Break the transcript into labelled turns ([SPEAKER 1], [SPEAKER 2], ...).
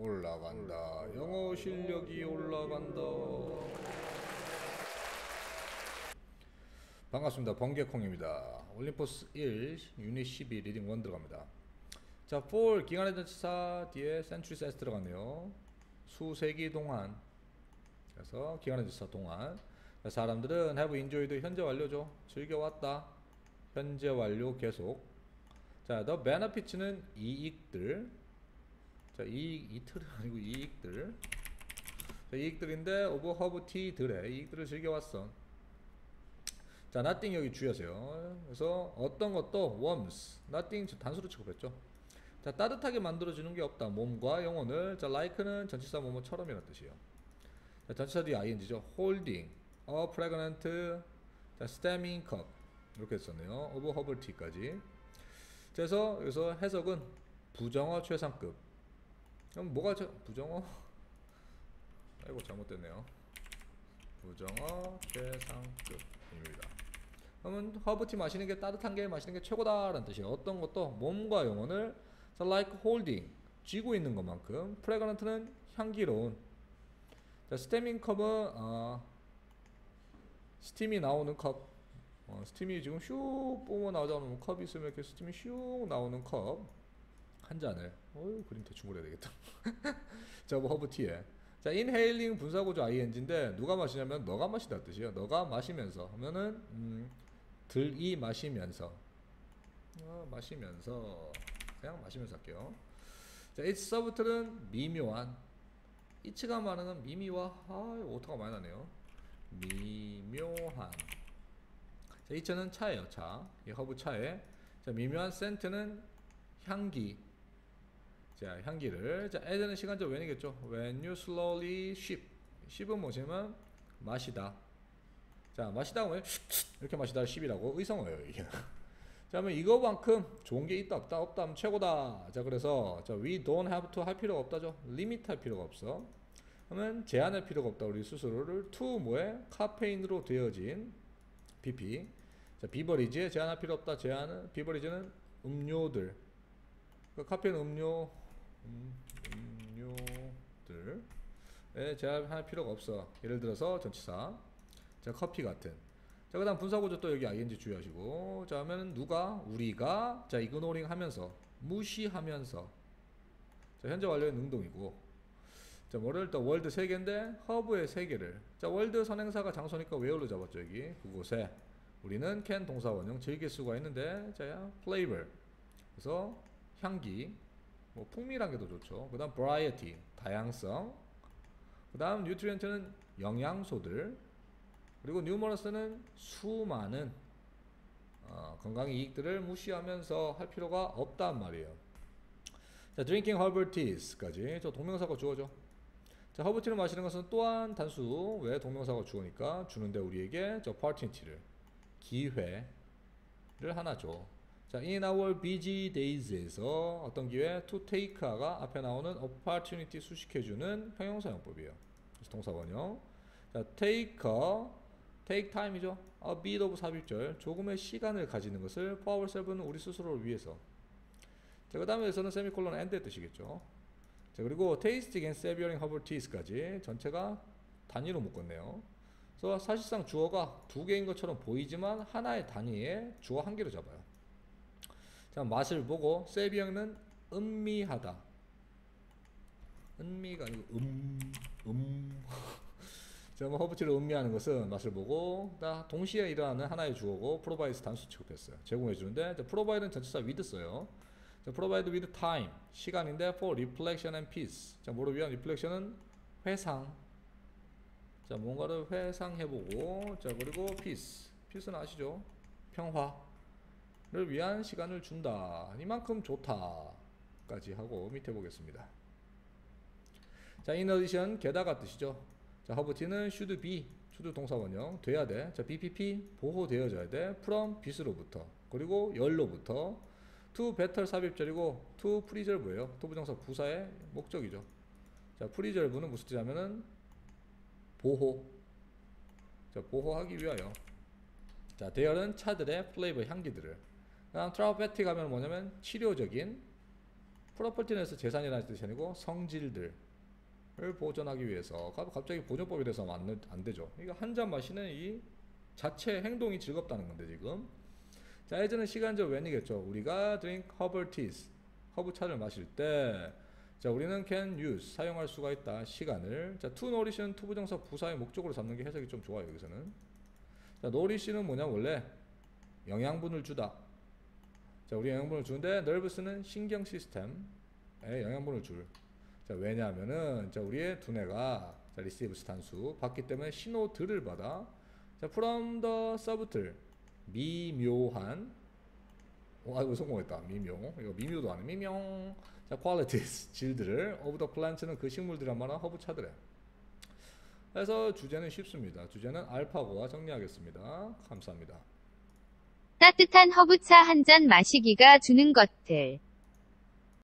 [SPEAKER 1] 올라간다. 영어 실력이 올라간다. 반갑습니다. 번개콩입니다. 올림포스 1 유닛 12 reading 1 들어갑니다. 자, 4 기간의 전치사 뒤에 centuries 들어갔네요. 수세기 동안 그래서 기간의 전치사 동안 사람들은 have enjoyed 현재 완료죠. 즐겨왔다. 현재 완료 계속. 자, the benefits는 이익들. 자, 이익 이틀은 아니고 이익들. 자, 이익들인데 over have t들의 이익들을 즐겨왔어. 자, nothing 여기 주의하세요. 그래서 어떤 것도 warms, nothing 단수로 취급했죠. 자, 따뜻하게 만들어주는 게 없다. 몸과 영혼을. 자, like는 전치사 뭐뭐처럼이라는 뜻이에요. 자, 전치사 뒤에 ing죠. holding, a pregnant, 자, stemming cup 이렇게 썼네요. over herbal tea까지. 그래서 여기서 해석은 부정어 최상급. 그럼 뭐가 저 부정어? 아이고 잘못됐네요. 부정어 최상급입니다. 그러면 허브티 마시는 게 따뜻한 게 마시는 게 최고다라는 뜻이에요. 어떤 것도 몸과 영혼을 so like holding 쥐고 있는 것만큼 프레그넌트는 향기로운 자, steaming cup은 어, 스팀이 나오는 컵 어, 스팀이 지금 슉 뿜어 나오자면 컵이 있으면 이렇게 스팀이 슉 나오는 컵 한 잔을 어유 그림 대충 그려야 되겠다. 자뭐 허브티에. 자 inhaling 분사구조 ing인데 누가 마시냐면 너가 마시다 뜻이에요. 너가 마시면서 하면은 음, 들이 마시면서. 어, 마시면서. 그냥 마시면서 할게요. 자 its subtle은 미묘한. its가 말하는 미미와 아 오타가 많이 나네요. 미묘한. 자 its는 차예요 차 이 허브 차에. 자 미묘한 scent는 향기 자 향기를. 자 as는 시간적 when이겠죠. When you slowly sip sip은 뭐냐면 마시다. 자 마시다 왜 이렇게 마시다 sip이라고 의성어예요 이게. 자 그러면 이거만큼 좋은 게 있다 없다 없다 하면 최고다. 자 그래서 자 we don't have to 할 필요가 없다죠. limit 할 필요가 없어. 그러면 제한할 필요가 없다. 우리 스스로를 to 뭐에? 카페인으로 되어진 BP 자 beverage에 제한할 필요 없다. 제한은 beverage는 음료들. 그 카페인 음료 음, 음료들에 제한할 필요가 없어. 예를 들어서 전치사. 자 커피 같은. 자 그 다음 분사구조 또 여기 ing 주의하시고. 자 하면 누가 우리가. 자 ignoring 하면서 무시하면서. 자 현재 완료의 능동이고. 자 뭐를 또 world 세계인데 허브의 세계를. 자 world 선행사가 장소니까 where로 잡았죠 여기? 그곳에. 우리는 can 동사 원형 즐길 수가 있는데 자야 flavor 그래서 향기 뭐 풍미란 게 더 좋죠. 그 다음 variety 다양성. 그 다음 nutrient는 영양소들. 그리고 numerous는 수많은 어, 건강 이익들을 무시하면서 할 필요가 없단 말이에요. 자 drinking herbal teas까지. 저 동명사가 주어져. 자 허브티를 마시는 것은 또한 단수. 왜 동명사가 주어니까? 주는데 우리에게 저 opportunity를 기회를 하나 줘 자, in our busy days에서 어떤 기회 to take가 앞에 나오는 opportunity 수식해주는 형용사용법이에요. 그래서 동사원형. 자, take, take time이죠. a bit of 삽입절, 조금의 시간을 가지는 것을 for ourselves는 우리 스스로를 위해서. 자, 그 다음에서는 세미콜론 and의 뜻이겠죠. 자, 그리고 tasting and savoring herbal teas까지 전체가 단위로 묶었네요. 그래서 사실상 주어가 두 개인 것처럼 보이지만 하나의 단위에 주어 한 개로 잡아요. 자 맛을 보고 세비형은 음미하다. 음미가 아니고 음 음. 자 뭐 허브티를 음미하는 것은 맛을 보고 다 동시에 일어나는 하나의 주어고 provide 단수 취급했어요. 제공해 주는데 provide는 전치사 with 써요. 자 provide with time. 시간인데 for reflection and peace. 자 뭐를 위한 reflection은 회상. 자 뭔가를 회상해보고 자 그리고 peace. peace는 아시죠? 평화 를 위한 시간을 준다. 이만큼 좋다까지 하고 밑에 보겠습니다. 자, in addition 게다가 뜻이죠. 자, 허브티는 should be should 동사원형 돼야 돼. 자, BPP 보호되어져야 돼. from 빛으로부터 그리고 열로부터 to better 삽입절이고 to preserve예요. to 부정사 부사의 목적이죠. 자, preserve는 무슨 뜻이냐면은 보호. 자, 보호하기 위하여. 자, their는 차들의 flavor 향기들을. therapeutic 하면 뭐냐면 치료적인 property에서 재산이라는 뜻이 아니고 성질들을 보존하기 위해서 가- 갑자기 대해서 하면 안, 되- 안 되죠. 이거 한 잔 마시는 이 자체 행동이 즐겁다는 건데 지금. 자, as는 시간적 when이겠죠. 우리가 drink herbal teas, 허브차를 마실 때, 자, 우리는 can use, 사용할 수가 있다. 시간을. 자, to nourish는 투부정사 부사의 목적으로 잡는 게 해석이 좀 좋아요, 여기서는. 자, nourish는 뭐냐, 원래 영양분을 주다. 자, 우리 영양분을 주는데 nervous는 신경 시스템에 영양분을 줄. 자, 왜냐하면은 자, 우리의 두뇌가 자, receives 단수 받기 때문에 신호들을 받아. 자, from the subtle 미묘한 어, 아이고 성공했다. 미묘. 이거 미묘도 아니야. 미묘. 자, qualities 질들을 of the plant는 그 식물들이란 말은 허브차들에. 그래서 주제는 쉽습니다. 주제는 알파고와 정리하겠습니다. 감사합니다.
[SPEAKER 2] 따뜻한 허브차 한 잔 마시기가 주는 것들.